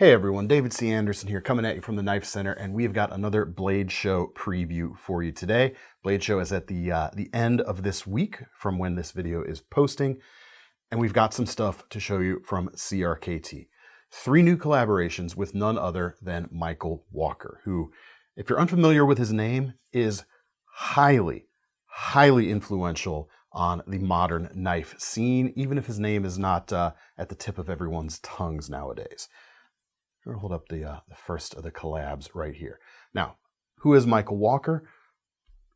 Hey everyone, David C. Anderson here coming at you from the Knife Center, and we've got another Blade Show preview for you today. Blade Show is at the uh, the end of this week from when this video is posting, and we've got some stuff to show you from CRKT. Three new collaborations with none other than Michael Walker, who, if you're unfamiliar with his name, is highly, highly influential on the modern knife scene, even if his name is not uh, at the tip of everyone's tongues nowadays. I'm hold up the, uh, the first of the collabs right here. Now, who is Michael Walker?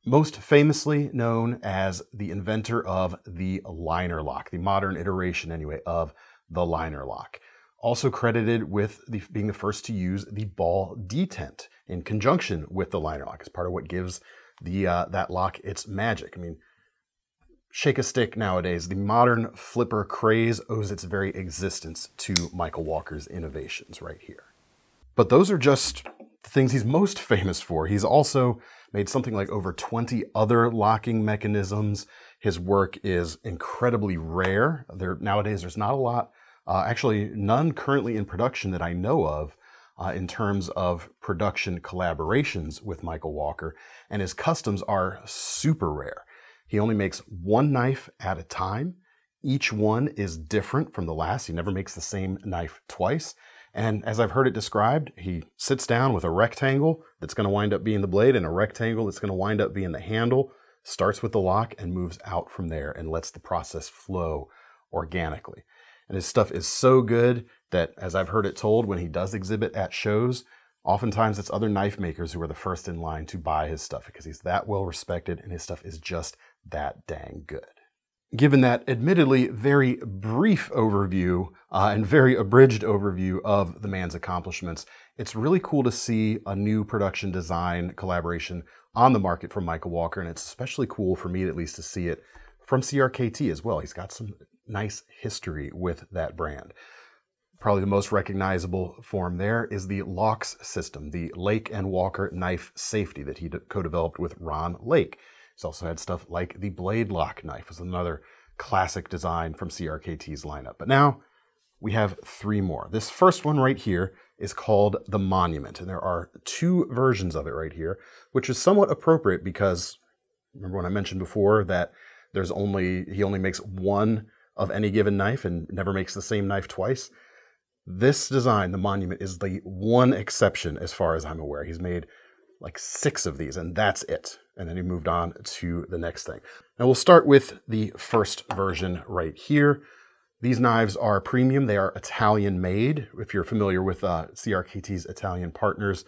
Most famously known as the inventor of the liner lock, the modern iteration anyway of the liner lock. Also credited with the, being the first to use the ball detent in conjunction with the liner lock as part of what gives the uh, that lock its magic. I mean, shake a stick nowadays. The modern flipper craze owes its very existence to Michael Walker's innovations right here. But those are just the things he's most famous for. He's also made something like over 20 other locking mechanisms. His work is incredibly rare. There nowadays there's not a lot, uh, actually none currently in production that I know of uh, in terms of production collaborations with Michael Walker, and his customs are super rare. He only makes one knife at a time. Each one is different from the last. He never makes the same knife twice. And as I've heard it described, he sits down with a rectangle that's going to wind up being the blade and a rectangle that's going to wind up being the handle, starts with the lock and moves out from there and lets the process flow organically. And his stuff is so good that, as I've heard it told, when he does exhibit at shows, oftentimes it's other knife makers who are the first in line to buy his stuff because he's that well respected and his stuff is just that dang good. Given that admittedly very brief overview uh, and very abridged overview of the man's accomplishments, it's really cool to see a new production design collaboration on the market from Michael Walker, and it's especially cool for me at least to see it from CRKT as well. He's got some nice history with that brand. Probably the most recognizable form there is the LAWKS system, the Lake and Walker knife safety that he co-developed with Ron Lake. He's also had stuff like the Blade Lock knife, was another classic design from CRKT's lineup. But now we have three more. This first one right here is called the Monument, and there are two versions of it right here, which is somewhat appropriate because remember when I mentioned before that there's only he only makes one of any given knife and never makes the same knife twice. This design, the Monument, is the one exception as far as I'm aware. He's made like six of these, and that's it. And then he moved on to the next thing. Now we'll start with the first version right here. These knives are premium. They are Italian made. If you're familiar with uh, CRKT's Italian partners,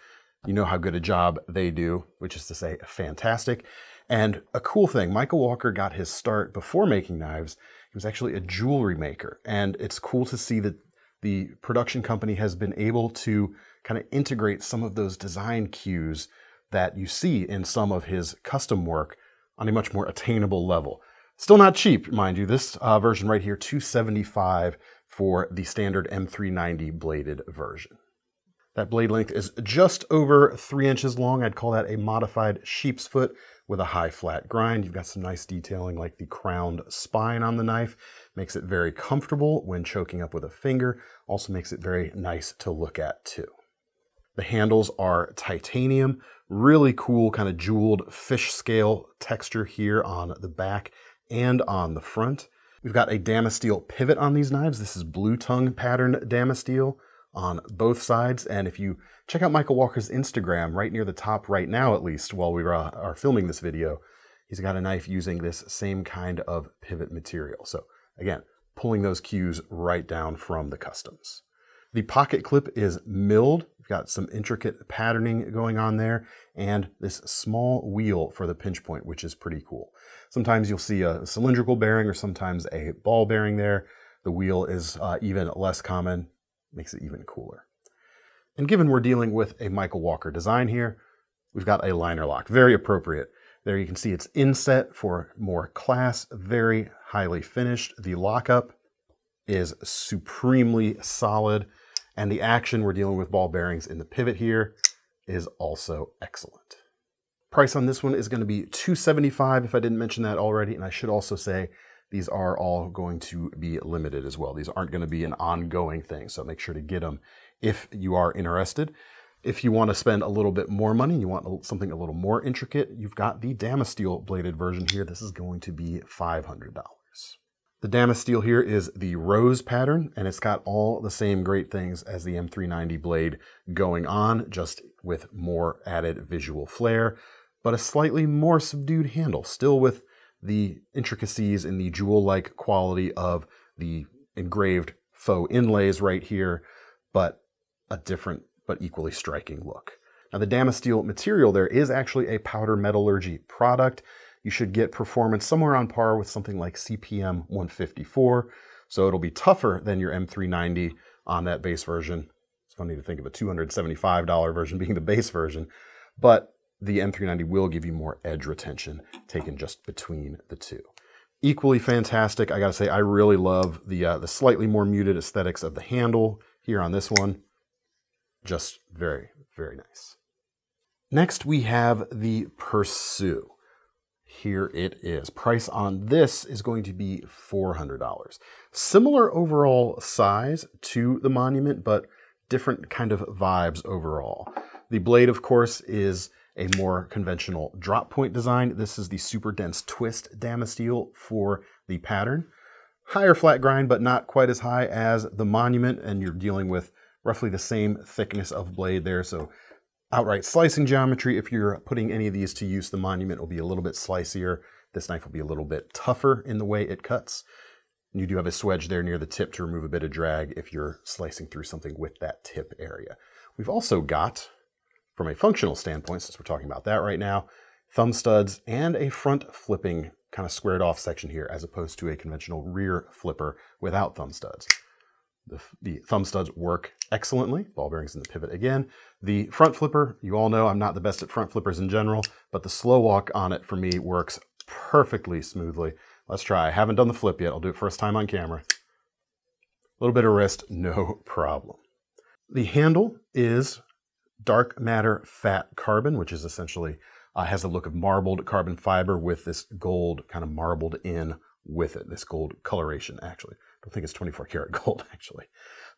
you know how good a job they do, which is to say fantastic. And a cool thing, Michael Walker got his start before making knives. He was actually a jewelry maker. And it's cool to see that the production company has been able to kind of integrate some of those design cues that you see in some of his custom work on a much more attainable level. Still not cheap, mind you. This uh, version right here, 275 for the standard M390 bladed version. That blade length is just over three inches long. I'd call that a modified sheep's foot with a high flat grind. You've got some nice detailing like the crowned spine on the knife. Makes it very comfortable when choking up with a finger. Also makes it very nice to look at too. The handles are titanium, really cool kind of jeweled fish scale texture here on the back and on the front. We've got a Damasteel pivot on these knives. This is blue tongue pattern Damasteel on both sides. And if you check out Michael Walker's Instagram, right near the top right now at least, while we are, are filming this video, he's got a knife using this same kind of pivot material. So again, pulling those cues right down from the customs. The pocket clip is milled. We've got some intricate patterning going on there and this small wheel for the pinch point, which is pretty cool. Sometimes you'll see a cylindrical bearing or sometimes a ball bearing there. The wheel is uh, even less common, makes it even cooler. And given we're dealing with a Michael Walker design here, we've got a liner lock, very appropriate. There you can see it's inset for more class, very highly finished. The lockup is supremely solid. And the action, we're dealing with ball bearings in the pivot here, is also excellent. Price on this one is going to be 275 if I didn't mention that already. And I should also say these are all going to be limited as well. These aren't going to be an ongoing thing. So make sure to get them if you are interested. If you want to spend a little bit more money, you want something a little more intricate, you've got the Damasteel bladed version here. This is going to be $500. The Damasteel here is the rose pattern, and it's got all the same great things as the M390 blade going on, just with more added visual flair, but a slightly more subdued handle, still with the intricacies and the jewel-like quality of the engraved faux inlays right here, but a different but equally striking look. Now the Damasteel material there is actually a powder metallurgy product. You should get performance somewhere on par with something like CPM 154. So it'll be tougher than your M390 on that base version. It's funny to think of a $275 version being the base version, but the M390 will give you more edge retention taken just between the two. Equally fantastic, I gotta say, I really love the, uh, the slightly more muted aesthetics of the handle here on this one. Just very, very nice. Next, we have the Pursue. Here it is. Price on this is going to be $400. Similar overall size to the Monument, but different kind of vibes overall. The blade, of course, is a more conventional drop point design. This is the super dense twist Damasteel for the pattern. Higher flat grind, but not quite as high as the Monument, and you're dealing with roughly the same thickness of blade there. So outright slicing geometry, if you're putting any of these to use, the Monument will be a little bit slicier. This knife will be a little bit tougher in the way it cuts. You do have a swedge there near the tip to remove a bit of drag if you're slicing through something with that tip area. We've also got, from a functional standpoint, since we're talking about that right now, thumb studs and a front flipping kind of squared off section here as opposed to a conventional rear flipper without thumb studs. The, the, thumb studs work excellently. Ball bearings in the pivot again. The front flipper, you all know I'm not the best at front flippers in general, but the slow walk on it for me works perfectly smoothly. Let's try. I haven't done the flip yet. I'll do it first time on camera. A little bit of wrist, no problem. The handle is dark matter fat carbon, which is essentially uh, has a look of marbled carbon fiber with this gold kind of marbled in with it, this gold coloration actually. I don't think it's 24 karat gold actually.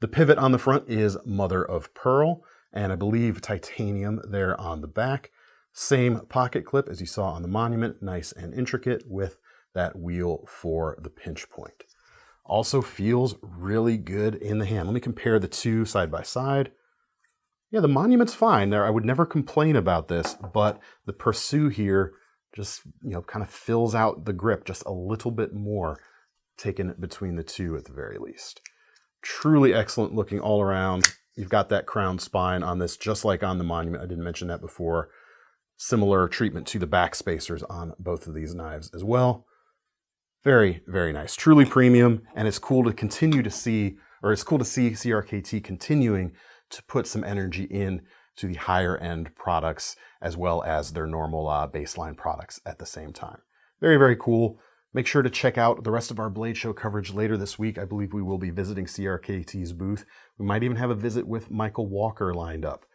The pivot on the front is mother of pearl and I believe titanium there on the back. Same pocket clip as you saw on the monument, nice and intricate with that wheel for the pinch point. Also feels really good in the hand. Let me compare the two side by side. Yeah, the monument's fine there. I would never complain about this, but the Pursue here just, you know, kind of fills out the grip just a little bit more taken between the two at the very least. Truly excellent looking all around. You've got that crown spine on this, just like on the Monument. I didn't mention that before. Similar treatment to the back spacers on both of these knives as well. Very, very nice. Truly premium, and it's cool to continue to see, or it's cool to see CRKT continuing to put some energy in to the higher end products as well as their normal uh, baseline products at the same time. Very, very cool. Make sure to check out the rest of our Blade Show coverage later this week. I believe we will be visiting CRKT's booth. We might even have a visit with Michael Walker lined up.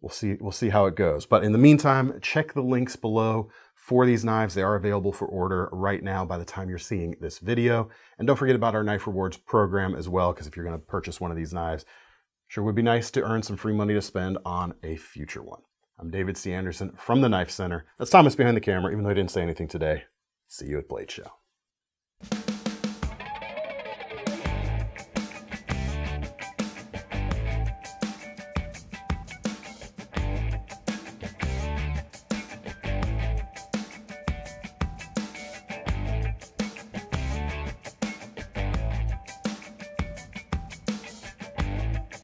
We'll see, we'll see how it goes. But in the meantime, check the links below for these knives. They are available for order right now by the time you're seeing this video. And don't forget about our Knife Rewards program as well, because if you're going to purchase one of these knives, sure would be nice to earn some free money to spend on a future one. I'm David C. Anderson from the Knife Center. That's Thomas behind the camera, even though I didn't say anything today. See you at Blade Show.